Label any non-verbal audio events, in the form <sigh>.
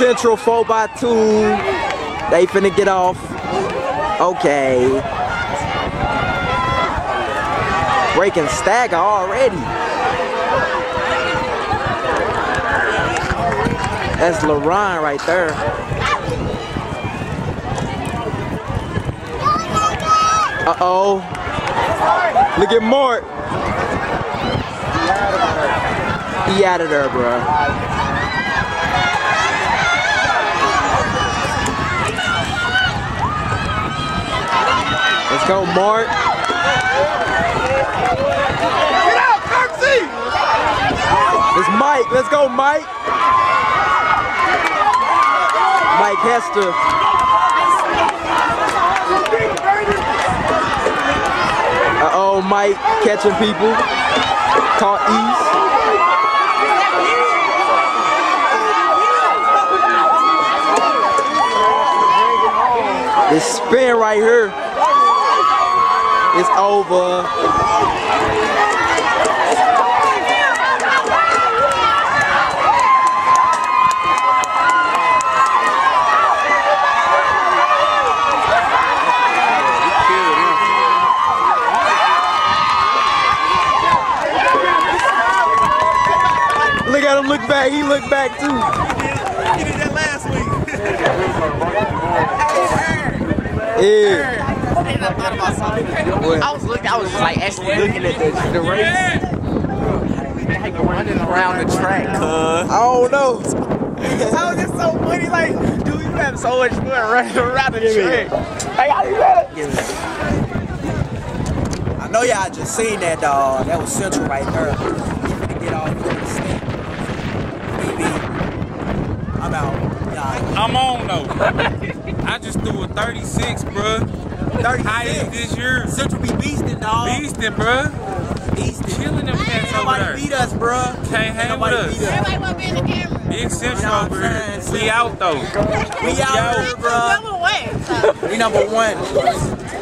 Central 4x2. They finna get off. Okay. Breaking stagger already. That's LaRon right there. Uh-oh. Look at Mort. He out of there, bro. Go, Mark. Get out, Kirksey! It's Mike. Let's go, Mike. Mike Hester. Uh-oh, Mike catching people. Caught East. This spin right here is over. Look at him look back. He looked back too. He did that last week. <laughs> Yeah. I thought about something. I was looking, I was like actually looking at the, the race. Like running around the track, cuz. I don't know. How is it so funny? Like, dude, you have so much fun running around the track. Like, how you better? I know y'all just seen that dog. That was central right there. Finna Get off the stick. Maybe. I'm out. Y'all. I'm on though. I just threw a 36, bruh. 36. Highest this year. Central be beastin', dog. Beastin', bruh. Beastin'. Killing them cats over Nobody there. beat us, bruh. Can't hang with Nobody us. beat us. Everybody want to be in the camera. Big Central You know what here. We out though. We out here, bruh. Number one. So. We number one. <laughs>